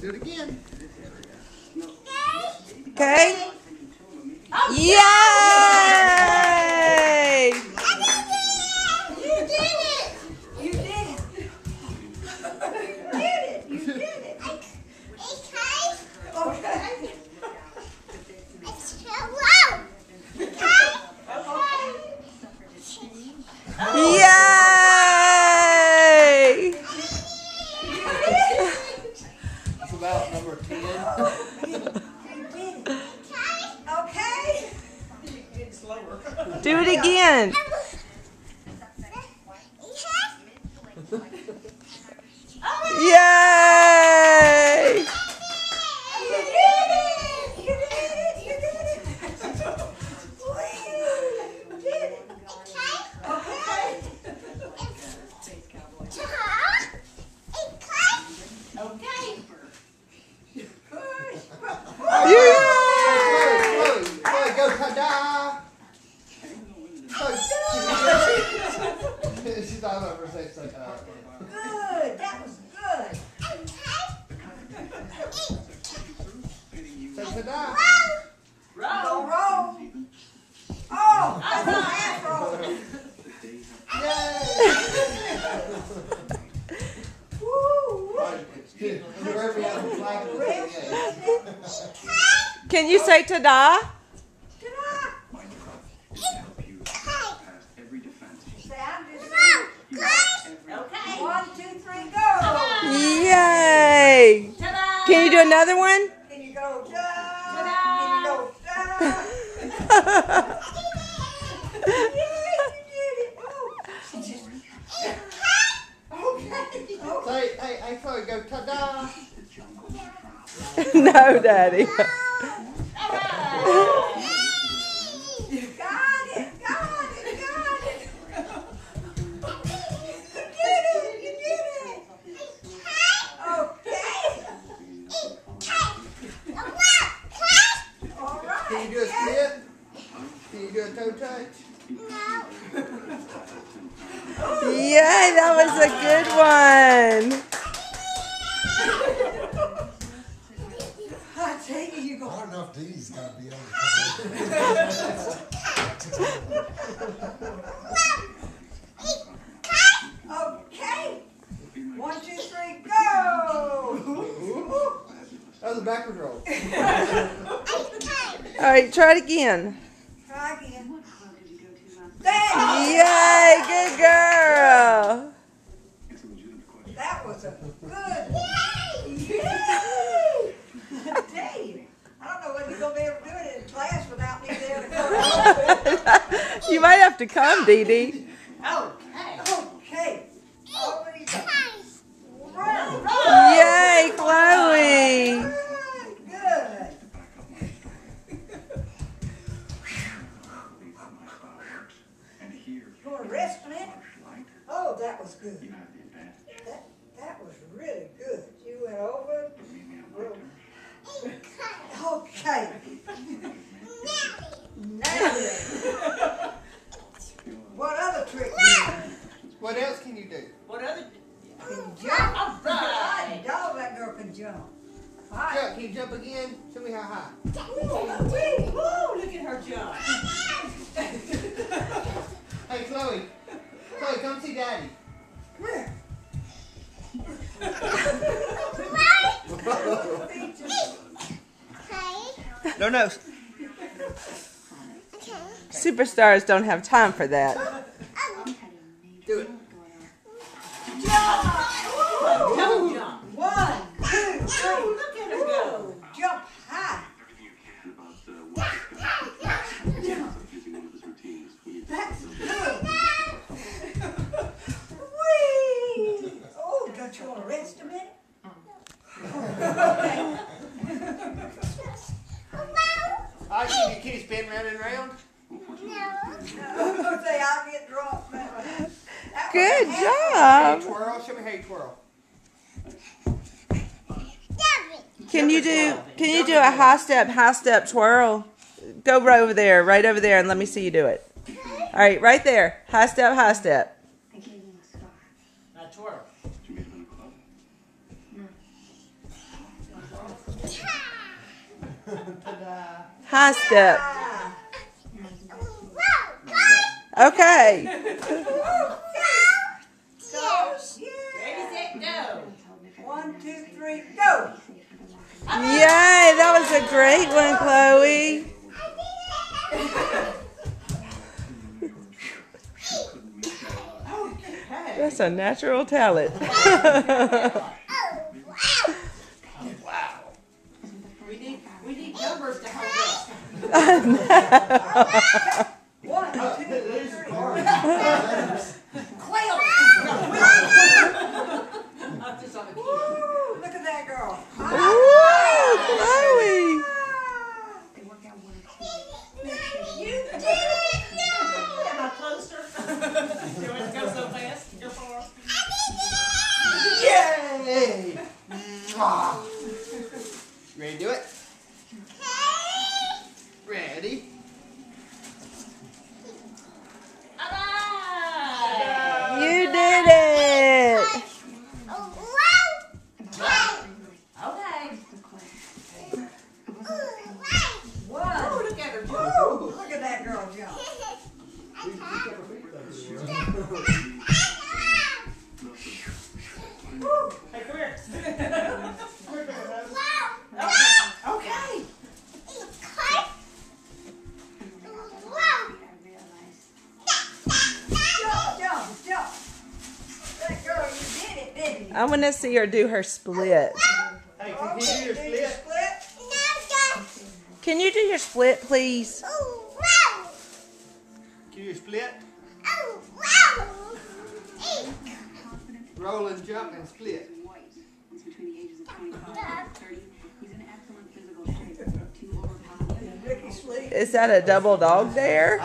Do it again. Okay. okay. You Chloe, she, she thought about for a second. Good. That was good. say ta-da. Roll. Roll. Oh, that's not afro. Yay! Woo! Good. Can you say? Ta-da. Say, I'm just Okay. One, two, three, go. Yay! Can you do another one? Can you go da? Can you go da? Yeah, you good one. I take it you go. I don't know if Dee's gonna be able to. Okay. One, two, three, go. That was a backward roll. All right, try it again. Try again. There. Yay, good girl. That was a good. Yay! Dave, I don't know whether you're gonna be able to do it in class without me there to go. You might have to come, Dee Dee. Okay. Okay. Over you go. Run. Yay, Chloe. Good. You want to rest a minute? Oh, that was good. That, that was really good. You went over. Okay. Woo, wee, Look at her jump. Hey, Chloe. Chloe, come see Daddy. Come here. No, no. Superstars don't have time for that. Oh. Do it. Double jump. One, two, three. You want to rest a? Okay. All right, can you, can you spin round and round? Say I'll get drunk. That was- that Good job. Hey, twirl. Show me how you twirl. Can you do can you do a high step, high step twirl? Go right over there, right over there, and let me see you do it. All right, right there. High step, high step. Now twirl. High step. Okay. One, two, three, go. Yay, that was a great one, Chloe. That's a natural talent. One, two, three. Quail. Woo, look at that girl. Woo, Chloe. They work out. You did it! Am I closer? Want to go so fast? Go far? Yay! Ready to do it? Ready? Want to see her do her split. Hey, can you do your split? Can you do your split, please? Can you split? Roll and jump and split. He's between the ages of 25 and 30. He's in excellent physical shape. Two overpowered. Ricky Sleep. Is that a double dog there?